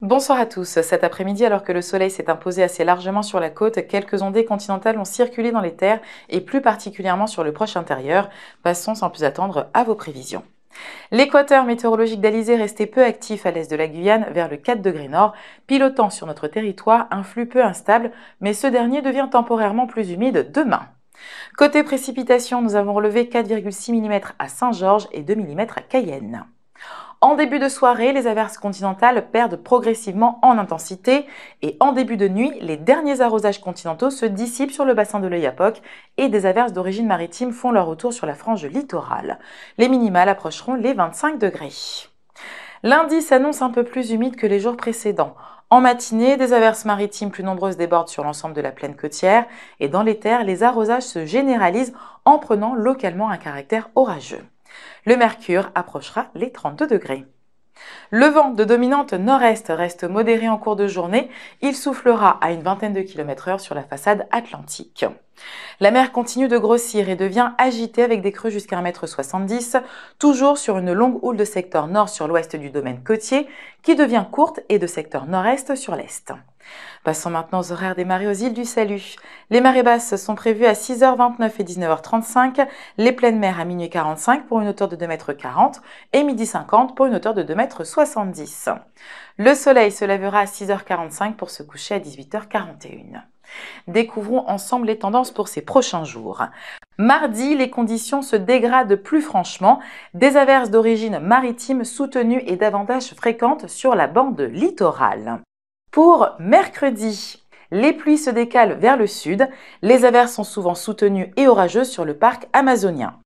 Bonsoir à tous. Cet après-midi, alors que le soleil s'est imposé assez largement sur la côte, quelques ondées continentales ont circulé dans les terres et plus particulièrement sur le proche intérieur. Passons sans plus attendre à vos prévisions. L'équateur météorologique d'Alizé restait peu actif à l'est de la Guyane, vers le 4 degrés nord, pilotant sur notre territoire un flux peu instable, mais ce dernier devient temporairement plus humide demain. Côté précipitation, nous avons relevé 4,6 mm à Saint-Georges et 2 mm à Cayenne. En début de soirée, les averses continentales perdent progressivement en intensité et en début de nuit, les derniers arrosages continentaux se dissipent sur le bassin de l'Oyapock et des averses d'origine maritime font leur retour sur la frange littorale. Les minimales approcheront les 25 degrés. Lundi s'annonce un peu plus humide que les jours précédents. En matinée, des averses maritimes plus nombreuses débordent sur l'ensemble de la plaine côtière et dans les terres, les arrosages se généralisent en prenant localement un caractère orageux. Le mercure approchera les 32 degrés. Le vent de dominante nord-est reste modéré en cours de journée. Il soufflera à une vingtaine de km heure sur la façade atlantique. La mer continue de grossir et devient agitée avec des creux jusqu'à 1,70 m, toujours sur une longue houle de secteur nord sur l'ouest du domaine côtier, qui devient courte et de secteur nord-est sur l'est. Passons maintenant aux horaires des marées aux îles du Salut. Les marées basses sont prévues à 6h29 et 19h35, les pleines mers à minuit 45 pour une hauteur de 2,40 m et midi 50 pour une hauteur de 2,70 m. Le soleil se lèvera à 6h45 pour se coucher à 18h41. Découvrons ensemble les tendances pour ces prochains jours. Mardi, les conditions se dégradent plus franchement. Des averses d'origine maritime soutenues et davantage fréquentes sur la bande littorale. Pour mercredi, les pluies se décalent vers le sud. Les averses sont souvent soutenues et orageuses sur le parc amazonien.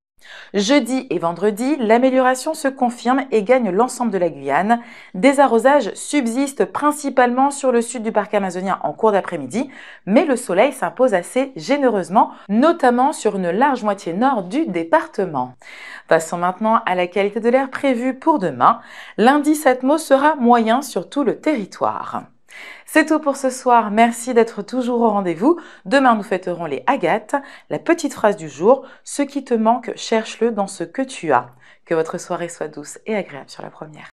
Jeudi et vendredi, l'amélioration se confirme et gagne l'ensemble de la Guyane. Des arrosages subsistent principalement sur le sud du parc amazonien en cours d'après-midi, mais le soleil s'impose assez généreusement, notamment sur une large moitié nord du département. Passons maintenant à la qualité de l'air prévue pour demain. L'indice Atmos sera moyen sur tout le territoire. C'est tout pour ce soir. Merci d'être toujours au rendez-vous. Demain, nous fêterons les agates. La petite phrase du jour Ce qui te manque, cherche-le dans ce que tu as. Que votre soirée soit douce et agréable sur la première.